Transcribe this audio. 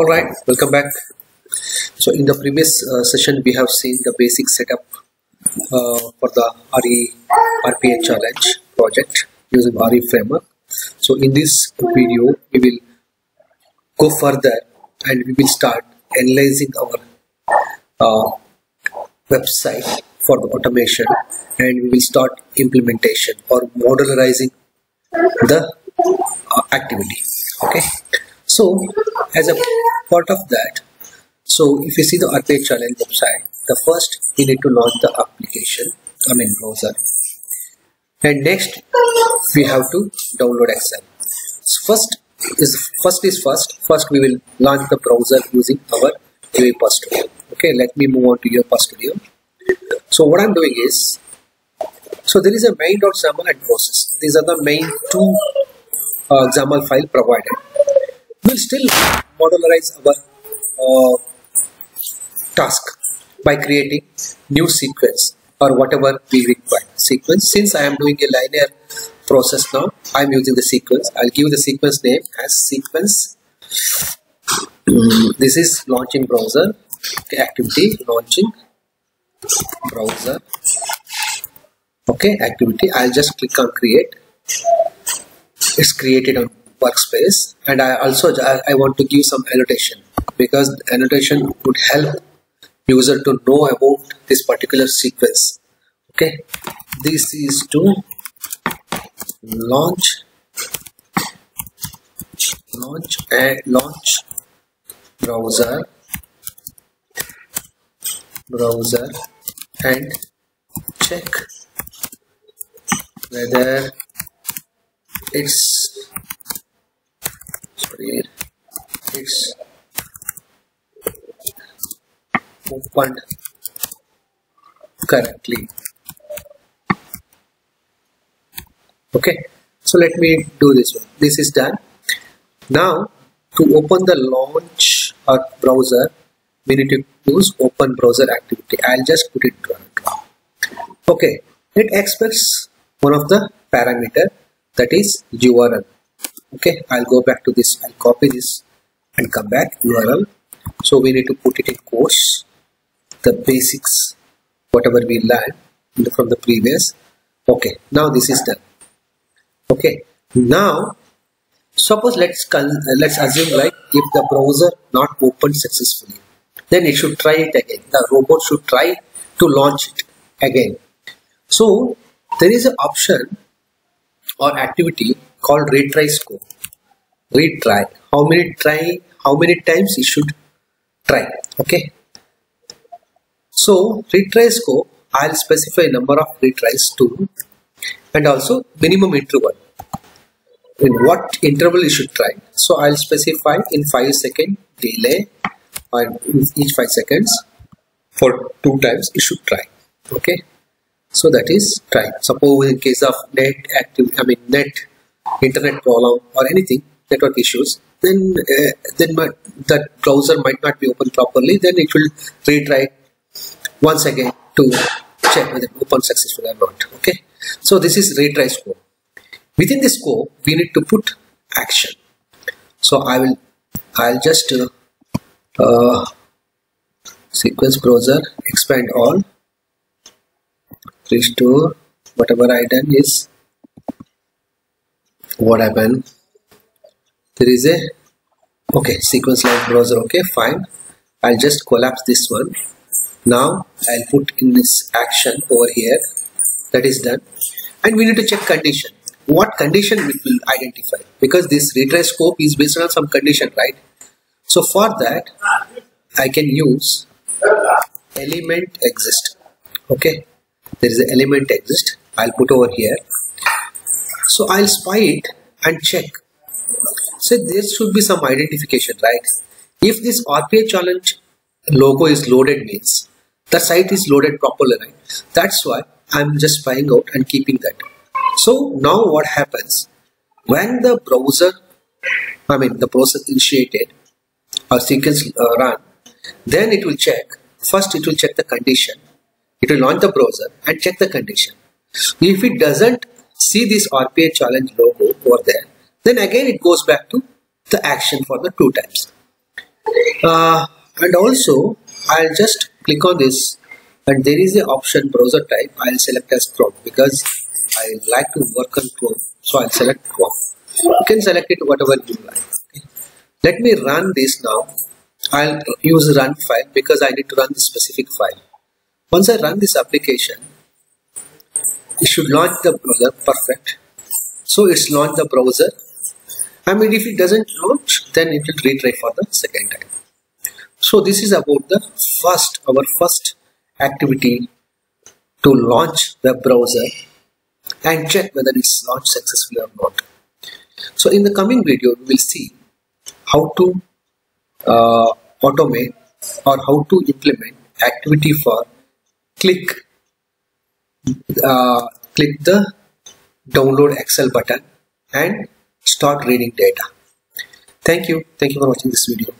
all right welcome back. So in the previous uh, session we have seen the basic setup uh, for the RE RPA challenge project using RE framework. So in this video we will go further and we will start analyzing our uh, website for the automation and we will start implementation or modularizing the uh, activity. Okay so as a part of that so if you see the RPA challenge website the first we need to launch the application I mean browser. And next we have to download Excel. So first is first is first. First we will launch the browser using our UiPath Studio. Okay let me move on to UiPath Studio. So what I'm doing is so there is a main.xaml and process. These are the main two uh, XAML file provided we'll still modularize our uh, task by creating new sequence or whatever we require. Sequence since I am doing a linear process now I'm using the sequence. I'll give the sequence name as sequence. This is launching browser activity launching browser. Okay activity I'll just click on create. It's created on workspace and I also I want to give some annotation because annotation would help user to know about this particular sequence. Okay. This is to launch launch and launch browser browser and check whether it's sorry it's opened correctly. Okay. So let me do this one. This is done. Now to open the launch or browser we need to use open browser activity. I'll just put it okay. It expects one of the parameter that is url okay i'll go back to this i'll copy this and come back url so we need to put it in course the basics whatever we learned from the previous. Okay now this is done. Okay now suppose let's let's assume like if the browser not opened successfully then it should try it again. The robot should try to launch it again. So there is an option or activity called retry scope. retry. How many try how many times you should try okay? So retry scope. i'll specify number of retries to and also minimum interval. In what interval you should try. So i'll specify in 5 second delay or each 5 seconds for two times you should try okay? So that is try. Suppose in case of net active i mean net internet problem or anything network issues then uh, then my, that browser might not be open properly then it will retry once again to check whether open successful or not okay? So this is retry scope within this scope we need to put action. So i will i'll just uh, uh, sequence browser expand all restore whatever I done is what happened. There is a okay sequence like browser okay fine. I'll just collapse this one. Now I'll put in this action over here. That is done. And we need to check condition. What condition we will identify? Because this retry scope is based on some condition right? So for that I can use element exist. Okay? There is an element exist. I'll put over here so I'll spy it and check. So there should be some identification right? If this RPA challenge logo is loaded means the site is loaded properly right? That's why I'm just spying out and keeping that. So now what happens? When the browser I mean the process initiated or sequence uh, run then it will check. First it will check the condition. It will launch the browser and check the condition. If it doesn't see this RPA challenge logo over there then again it goes back to the action for the two times. Uh, and also I'll just click on this and there is the option browser type. I'll select as Chrome because I like to work on Chrome so I'll select Chrome. You can select it whatever you like okay. let me run this now. I'll use run file because I need to run the specific file. Once I run this application it should launch the browser perfect. So it's launched the browser. I mean if it doesn't launch then it will retry for the second time. So this is about the first our first activity to launch the browser and check whether it's launched successfully or not. So in the coming video we will see how to uh, automate or how to implement activity for click uh, click the download excel button and start reading data. Thank you. Thank you for watching this video